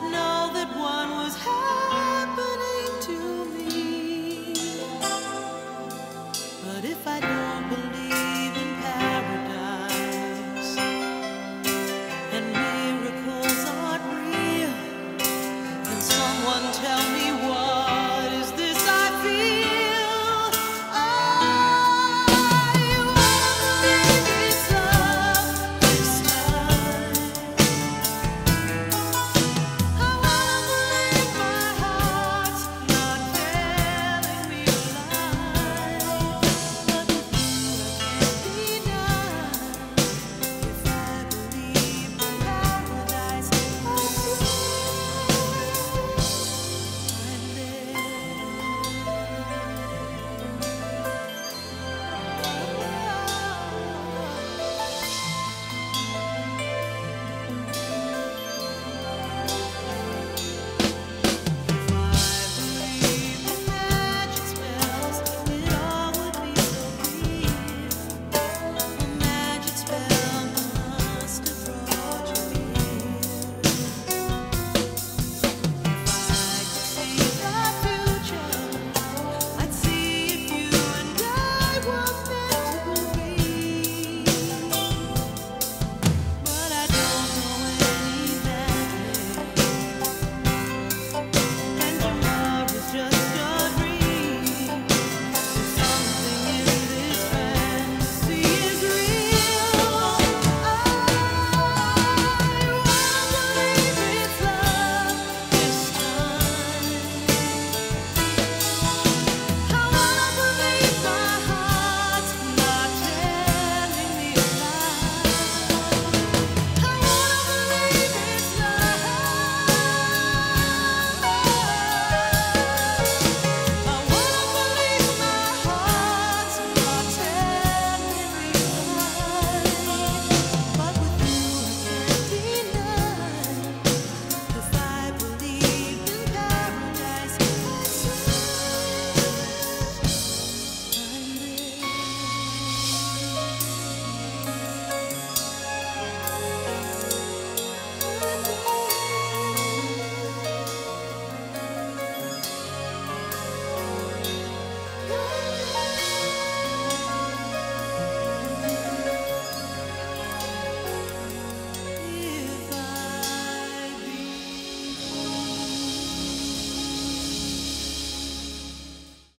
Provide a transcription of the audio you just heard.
Know that one was happening to me. But if I